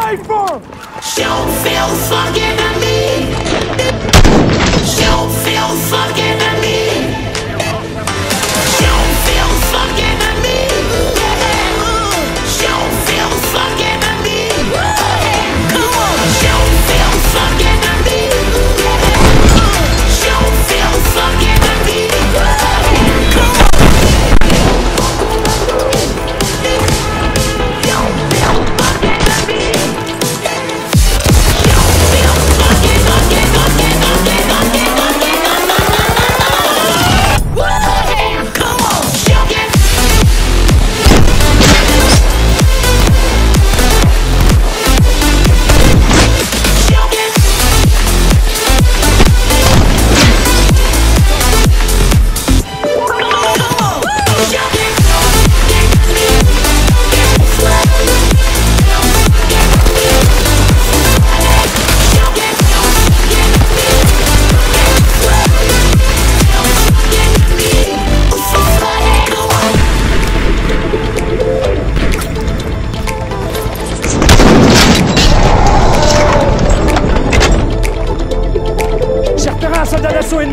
Don't feel fucking to me. Don't feel fucking 大家说一